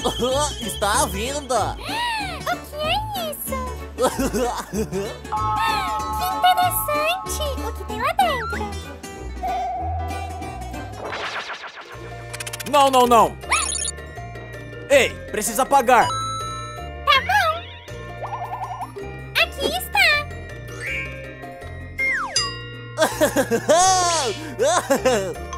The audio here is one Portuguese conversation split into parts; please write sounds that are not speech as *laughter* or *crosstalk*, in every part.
*laughs* Está à venda! O que é isso? Que *laughs* interessante! O que tem lá dentro? Não, não, não! Ei, precisa pagar! Tá bom! Aqui está! *laughs*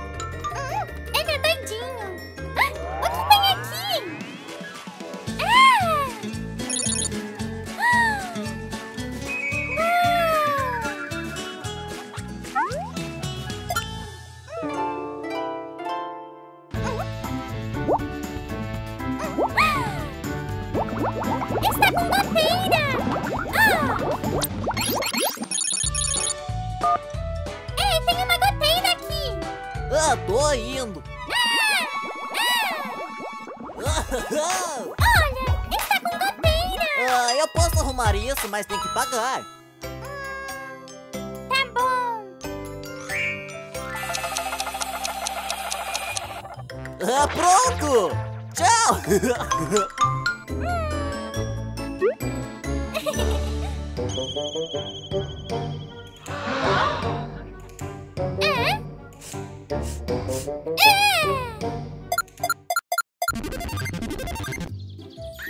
Está com goteira! Ah! Ei, tem uma goteira aqui! Ah, tô indo! *laughs* Olha, está com goteira! Ah, eu posso arrumar isso, mas tem que pagar. Tá bom! Ah, pronto! Tchau! *laughs*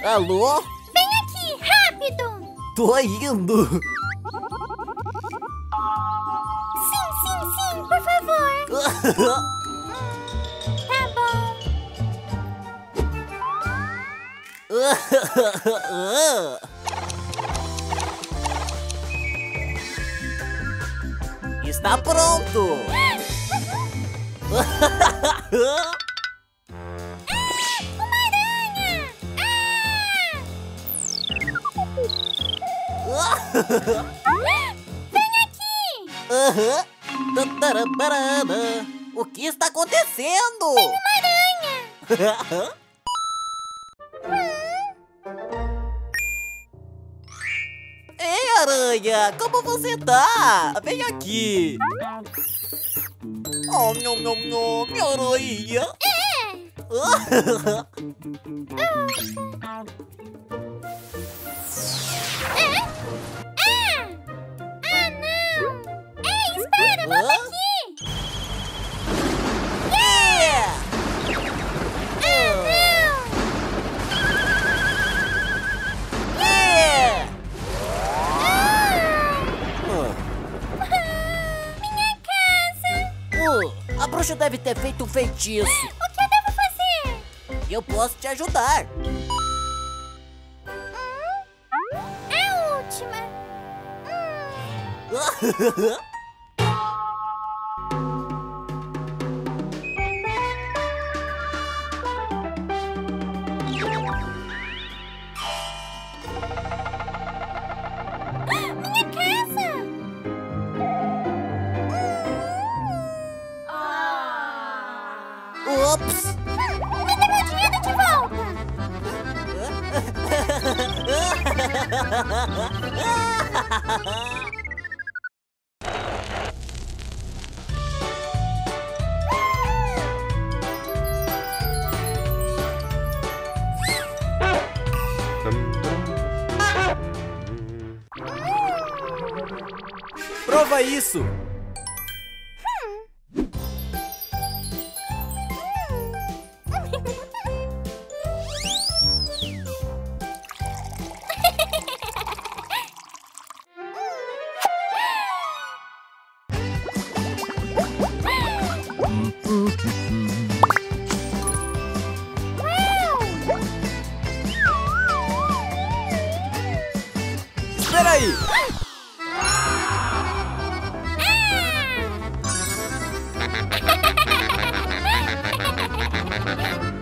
Alô? Vem aqui, rápido! Tô indo! Sim, sim, sim, por favor! Tá bom! Está pronto! *laughs* Vem aqui! Aham. Tatarabaraba. O que está acontecendo? Uma aranha! *laughs* Ei, aranha! Como você tá? Vem aqui! Oh, nhom, nhom, nhom, minha aranha! É? *laughs* bruxa deve ter feito um feitiço. *gasps* O que eu devo fazer? Eu posso te ajudar. É a última. Hum, *laughs* Ops! Me dê meu dinheiro de volta! Prova isso! Espera *laughs* aí! Ah!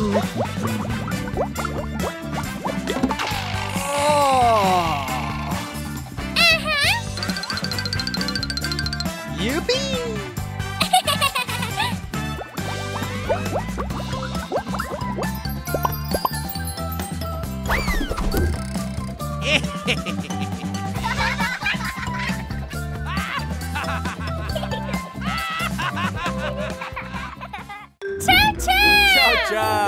oh. Cha-cha! Cha-cha!